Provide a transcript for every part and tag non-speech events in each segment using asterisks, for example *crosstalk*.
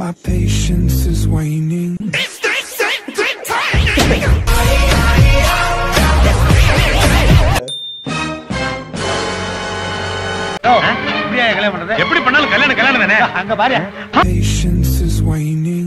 my patience is waning. எப்படி பண்ணாலும் கல்யாணம் கல்யாணம் தானே அங்க பாரு Patience is waning.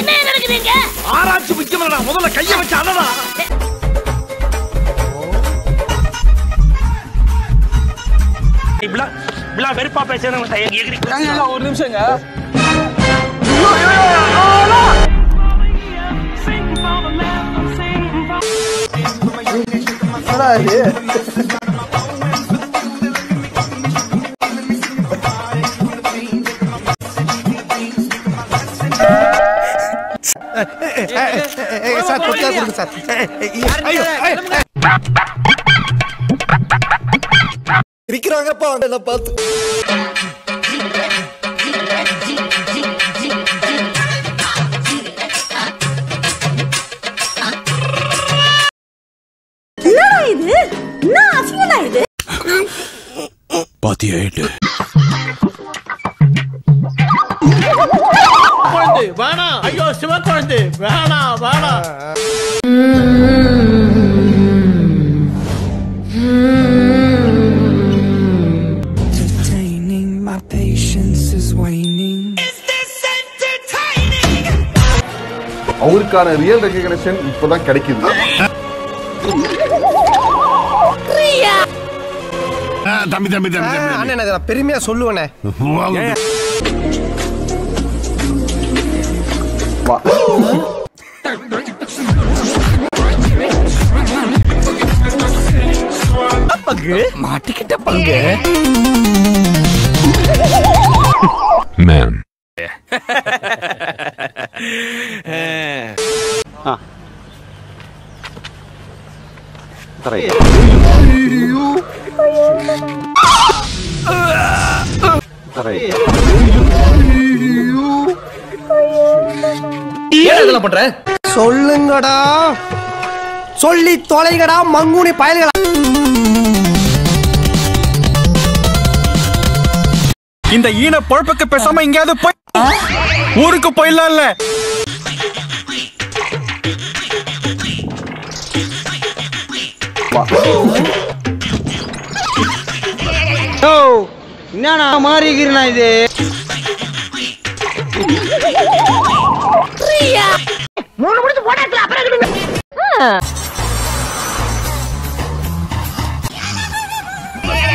என்ன நடக்குதுங்க? ஆராய்ச்சி முக்கியமாடா. முதல்ல கைய வச்சு அடடா இப்படிலாம் வெறுப்பா பேசுறது ஒரு நிமிஷங்க. சார் கொட்டியா கொடுங்க. சார். இருக்கிறாங்கப்பா என்ன பார்த்து. என்னடா இது? என்ன அசிங்கடா இது? பாத்தியாயிட்டு patience is waning. அவருக்கான ரியல் ரெகக்னேஷன் இப்பதான் கிடைக்குது. தம்பி தம்பி தம்பி அண்ணன் இதை நான் பெருமையா சொல்லுவேனே மாட்டிக்கிட்ட பங்கு Man. *laughs* ஏன் இதெல்லாம் பண்ற? சொல்லுங்கடா. சொல்லி தொலைங்கடா மங்குனி பயல்களா. இந்த ஈன பொழப்புக்கு பேசாம எங்கேயாவது போய் ஊருக்கு போயிடலாம்ல. என்னண்ணா மாறிக்கிறா இது?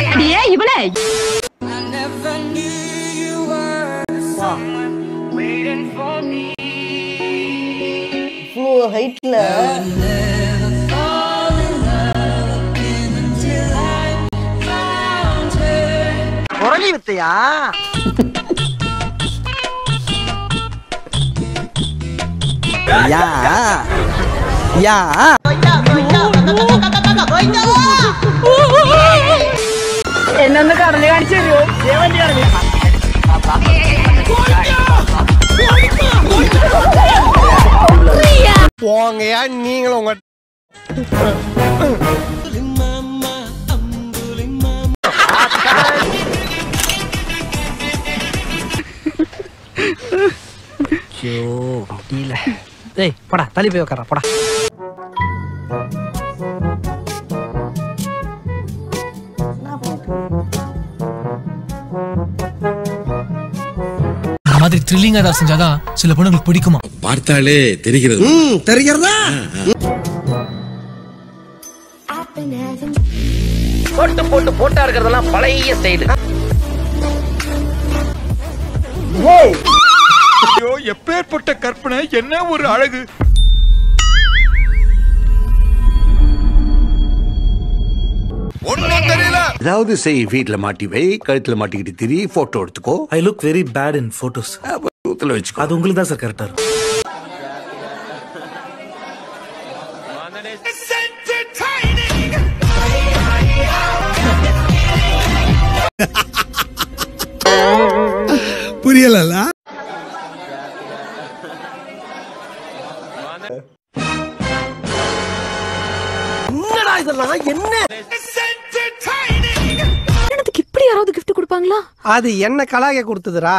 அடியே இவளே. ஹைட்ல குரலி வித்தையா யா யா എന്നൊന്ന് കടല് കാണിച്ചു തരുമോ போங்கயா நீங்களும் உங்க டேய் போடா தள்ளி போய் உட்கார போடா த்ரில்லிங்கா ஏதாவது செஞ்சாதான் சில பொண்ணுங்களுக்கு பிடிக்குமா? பார்த்தாலே தெரிகிறது. தெரிகிறதா? போட்டு போட்டு போட்டா இருக்கிறதெல்லாம் பழைய ஐயோ எப்பேற்பட்ட கற்பனை என்ன ஒரு அழகு. ஒன்னும் தெரியல. ஏதாவது செய் வீட்ல மாட்டி வை கழுத்துல மாட்டிக்கிட்டு திரி போட்டோ எடுத்துக்கோ. I look very bad in photos ஊத்துல வச்சுக்கோ. அது உங்களுக்கு தான் சார் கரெக்டா இருக்கும். புரியல இதெல்லாம் என்ன? இப்படி யாராவது gift கொடுப்பாங்களா? அது என்ன கலாக கொடுத்ததுடா